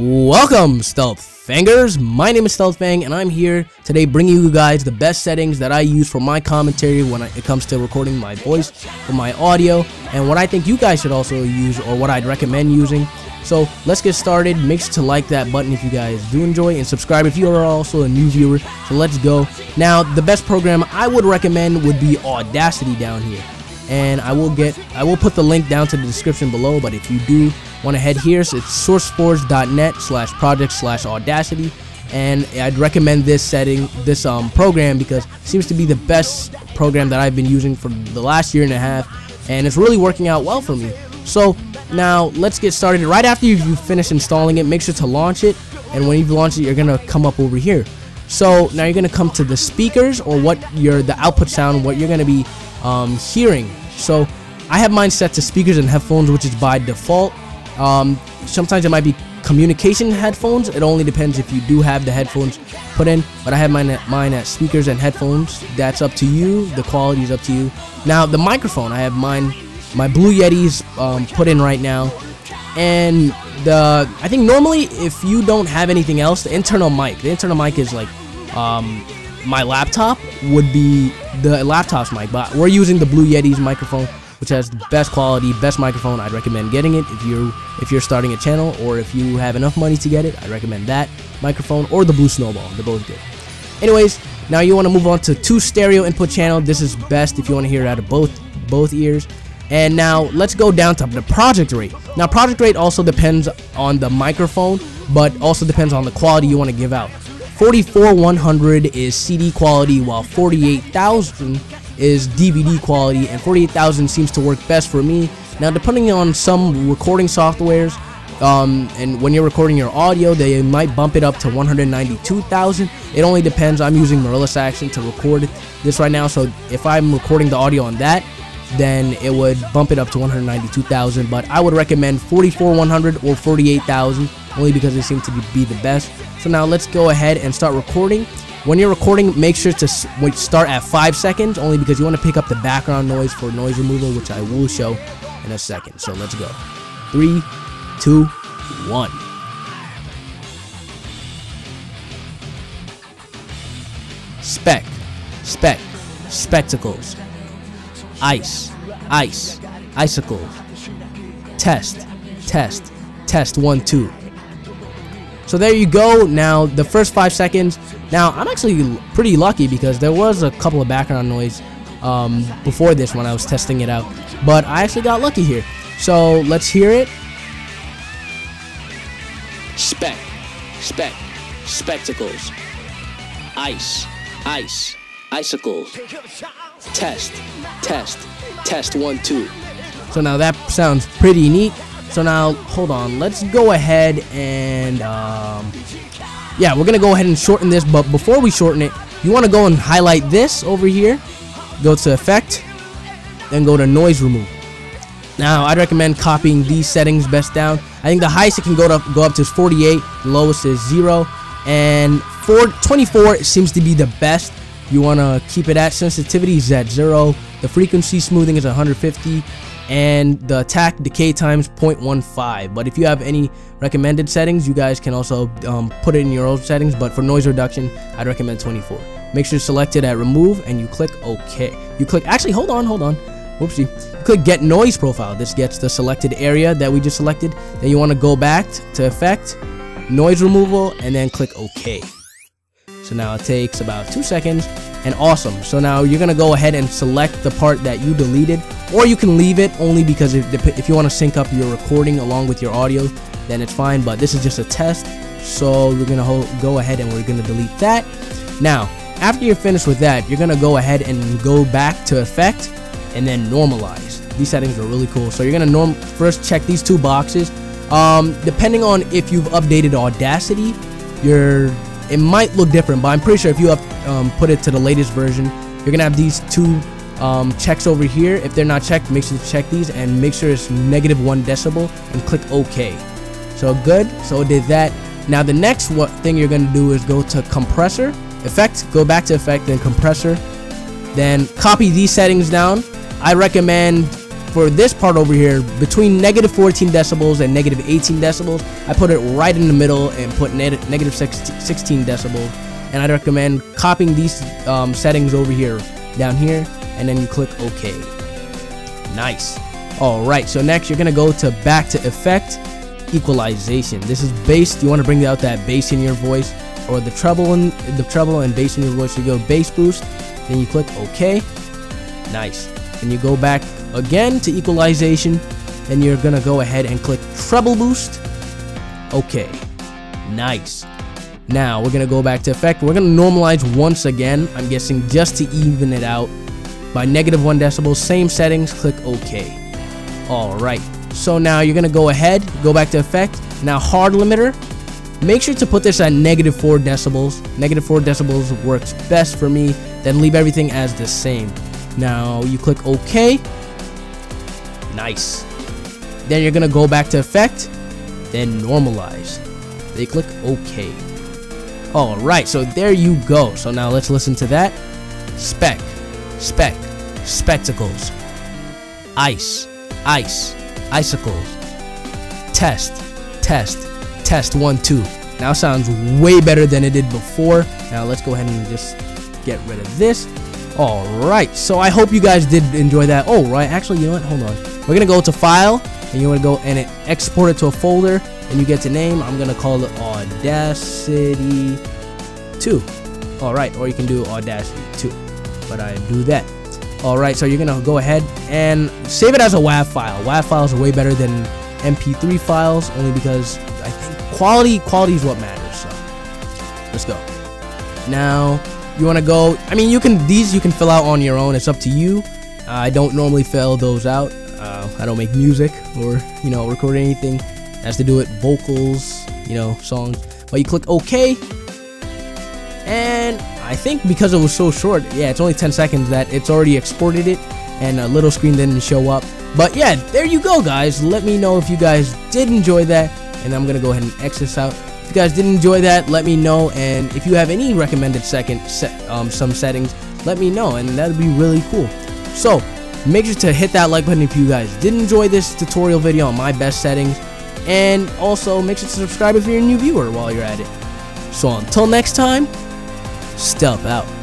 Welcome, Stealth Fangers. My name is Stealth Fang, and I'm here today bringing you guys the best settings that I use for my commentary when it comes to recording my voice for my audio, and what I think you guys should also use or what I'd recommend using. So let's get started. Make sure to like that button if you guys do enjoy, and subscribe if you are also a new viewer. So let's go. Now, the best program I would recommend would be Audacity down here and I will get I will put the link down to the description below but if you do want to head here so it's sourceforge.net slash project slash audacity. And I'd recommend this setting this um, program because it seems to be the best program that I've been using for the last year and a half and it's really working out well for me. So now let's get started. Right after you finish installing it make sure to launch it and when you've launched it you're gonna come up over here. So now you're gonna come to the speakers or what your the output sound what you're gonna be um, hearing so I have mine set to speakers and headphones which is by default um, sometimes it might be communication headphones. It only depends if you do have the headphones put in. But I have mine at, mine at speakers and headphones. That's up to you. The quality is up to you. Now the microphone, I have mine, my Blue Yetis um, put in right now. And the I think normally if you don't have anything else, the internal mic, the internal mic is like um, my laptop would be the laptop's mic, but we're using the Blue Yeti's microphone which has the best quality, best microphone. I'd recommend getting it if you're if you're starting a channel or if you have enough money to get it. I recommend that microphone or the Blue Snowball. They're both good. Anyways, now you want to move on to two stereo input channel. This is best if you want to hear it out of both both ears. And now let's go down to the project rate. Now project rate also depends on the microphone, but also depends on the quality you want to give out. 44100 is CD quality, while 48000 is DVD quality, and 48,000 seems to work best for me. Now, depending on some recording softwares, um, and when you're recording your audio, they might bump it up to 192,000. It only depends. I'm using Mirillis Action to record this right now, so if I'm recording the audio on that, then it would bump it up to 192,000. But I would recommend 44,100 or 48,000 only because they seem to be the best. So now let's go ahead and start recording. When you're recording, make sure to start at 5 seconds, only because you want to pick up the background noise for noise removal, which I will show in a second. So let's go. Three, two, one. Spec, spec, spectacles. Ice, ice, icicles. Test, test, test, one, two. So there you go. Now, the first five seconds. Now, I'm actually pretty lucky because there was a couple of background noise um, before this when I was testing it out. But I actually got lucky here. So let's hear it. Spec, spec, spectacles. Ice, ice, icicles. Test, test, test, one, two. So now that sounds pretty neat. So now, hold on. Let's go ahead and, um, yeah, we're going to go ahead and shorten this. But before we shorten it, you want to go and highlight this over here. Go to Effect, then go to Noise Remove. Now, I'd recommend copying these settings best down. I think the highest it can go to go up to is 48, the lowest is 0, and 4, 24 seems to be the best. You want to keep it at sensitivity is at 0, the frequency smoothing is 150, and the attack decay times 0.15 but if you have any recommended settings you guys can also um, put it in your own settings but for noise reduction I'd recommend 24 make sure to select it at remove and you click OK. You click actually hold on hold on. Whoopsie. You click get noise profile. This gets the selected area that we just selected. Then you want to go back to effect noise removal and then click OK. So now it takes about two seconds and awesome. So now you're to go ahead and select the part that you deleted or you can leave it only because if, if you want to sync up your recording along with your audio, then it's fine. But this is just a test. So we're to go ahead and we're to delete that. Now, after you're finished with that, you're to go ahead and go back to effect and then normalize. These settings are really cool. So you're to norm first check these two boxes. Um, depending on if you've updated Audacity, your it might look different, but I'm pretty sure if you have um, put it to the latest version, you're gonna have these two um, checks over here. If they're not checked, make sure to check these and make sure it's negative one decibel and click OK. So good. So did that. Now the next what thing you're gonna do is go to compressor, effect, go back to effect, then compressor, then copy these settings down. I recommend for this part over here, between negative 14 decibels and negative 18 decibels, I put it right in the middle and put negative 16 decibels. And I'd recommend copying these um, settings over here, down here, and then you click OK. Nice. Alright, so next you're going to go to back to effect, equalization. This is bass. You want to bring out that bass in your voice or the treble and the treble and bass in your voice. So you go bass boost, then you click OK. Nice. And you go back again to equalization. Then you're gonna go ahead and click treble boost. Okay. Nice. Now we're gonna go back to effect. We're gonna normalize once again. I'm guessing just to even it out by negative one decibel. Same settings. Click OK. All right. So now you're gonna go ahead, go back to effect. Now hard limiter. Make sure to put this at negative 4 decibels. Negative 4 decibels works best for me. Then leave everything as the same. Now you click OK. Nice. Then you're gonna go back to effect, then normalize. They click OK. Alright, so there you go. So now let's listen to that. Spec, spec, spectacles. Ice, ice, icicles. Test, test, test one, two. Now sounds way better than it did before. Now let's go ahead and just get rid of this. Alright, so I hope you guys did enjoy that. Oh, right, actually, you know what? Hold on. We're to go to File, and you want to go and export it to a folder, and you get to name. I'm to call it Audacity 2. Alright, or you can do Audacity 2, but I do that. Alright, so you're to go ahead and save it as a WAV file. WAV files are way better than MP3 files, only because I think quality, quality is what matters, so let's go. Now, you want to go i mean you can these you can fill out on your own it's up to you i don't normally fill those out uh, i don't make music or you know record anything. Has to do with vocals you know songs. But you click ok. And i think because it was so short yeah it's only 10 seconds that it's already exported it and a little screen didn't show up. But yeah there you go guys. Let me know if you guys did enjoy that and i'm gonna go ahead and this out. If you guys did enjoy that, let me know. And if you have any recommended second set, um, some settings, let me know, and that'd be really cool. So make sure to hit that like button if you guys did enjoy this tutorial video on my best settings. And also make sure to subscribe if you're a new viewer while you're at it. So until next time, stealth out.